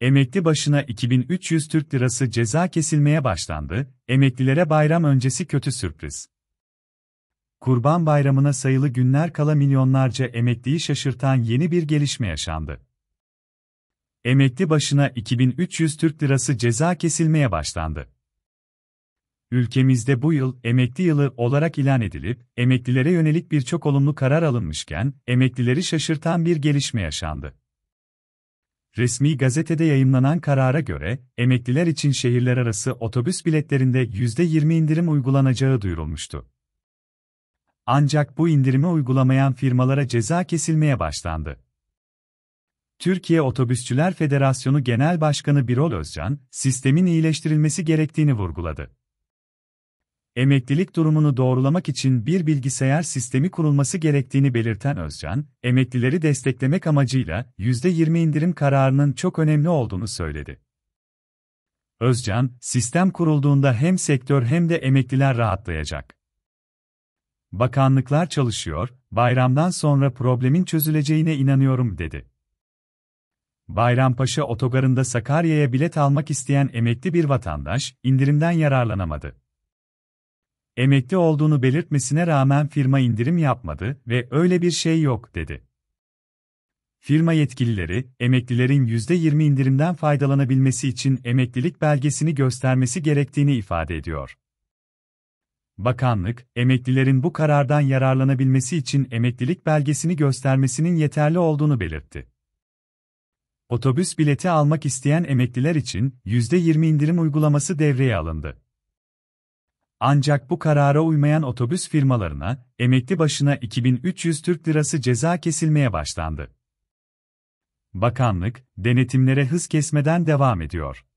Emekli başına 2300 Türk Lirası ceza kesilmeye başlandı, emeklilere bayram öncesi kötü sürpriz. Kurban Bayramı'na sayılı günler kala milyonlarca emekliyi şaşırtan yeni bir gelişme yaşandı. Emekli başına 2300 Türk Lirası ceza kesilmeye başlandı. Ülkemizde bu yıl emekli yılı olarak ilan edilip emeklilere yönelik birçok olumlu karar alınmışken emeklileri şaşırtan bir gelişme yaşandı. Resmi gazetede yayımlanan karara göre, emekliler için şehirler arası otobüs biletlerinde %20 indirim uygulanacağı duyurulmuştu. Ancak bu indirimi uygulamayan firmalara ceza kesilmeye başlandı. Türkiye Otobüsçüler Federasyonu Genel Başkanı Birol Özcan, sistemin iyileştirilmesi gerektiğini vurguladı. Emeklilik durumunu doğrulamak için bir bilgisayar sistemi kurulması gerektiğini belirten Özcan, emeklileri desteklemek amacıyla %20 indirim kararının çok önemli olduğunu söyledi. Özcan, sistem kurulduğunda hem sektör hem de emekliler rahatlayacak. Bakanlıklar çalışıyor, bayramdan sonra problemin çözüleceğine inanıyorum dedi. Bayrampaşa otogarında Sakarya'ya bilet almak isteyen emekli bir vatandaş, indirimden yararlanamadı. Emekli olduğunu belirtmesine rağmen firma indirim yapmadı ve öyle bir şey yok dedi. Firma yetkilileri, emeklilerin %20 indirimden faydalanabilmesi için emeklilik belgesini göstermesi gerektiğini ifade ediyor. Bakanlık, emeklilerin bu karardan yararlanabilmesi için emeklilik belgesini göstermesinin yeterli olduğunu belirtti. Otobüs bileti almak isteyen emekliler için %20 indirim uygulaması devreye alındı. Ancak bu karara uymayan otobüs firmalarına, emekli başına 2300 Türk Lirası ceza kesilmeye başlandı. Bakanlık, denetimlere hız kesmeden devam ediyor.